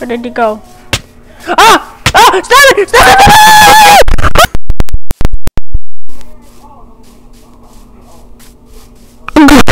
Where did he go? Ah! Ah! Stop it! Stop it!